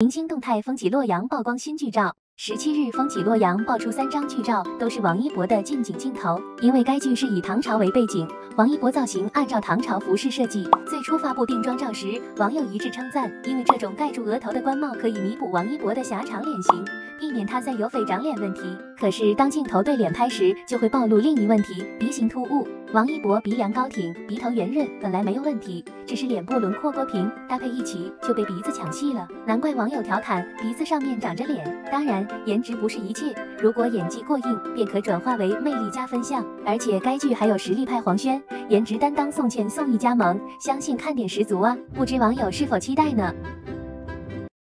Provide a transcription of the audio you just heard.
明星动态风起洛阳曝光新剧照。十七日，风起洛阳爆出三张剧照，都是王一博的近景镜头。因为该剧是以唐朝为背景，王一博造型按照唐朝服饰设计。最初发布定妆照时，网友一致称赞，因为这种盖住额头的官帽可以弥补王一博的狭长脸型，避免他再有翡长脸问题。可是当镜头对脸拍时，就会暴露另一问题：鼻型突兀。王一博鼻梁高挺，鼻头圆润，本来没有问题，只是脸部轮廓过平，搭配一起就被鼻子抢戏了。难怪网友调侃鼻子上面长着脸。当然，颜值不是一切，如果演技过硬，便可转化为魅力加分项。而且该剧还有实力派黄轩，颜值担当宋茜、宋轶加盟，相信看点十足啊！不知网友是否期待呢？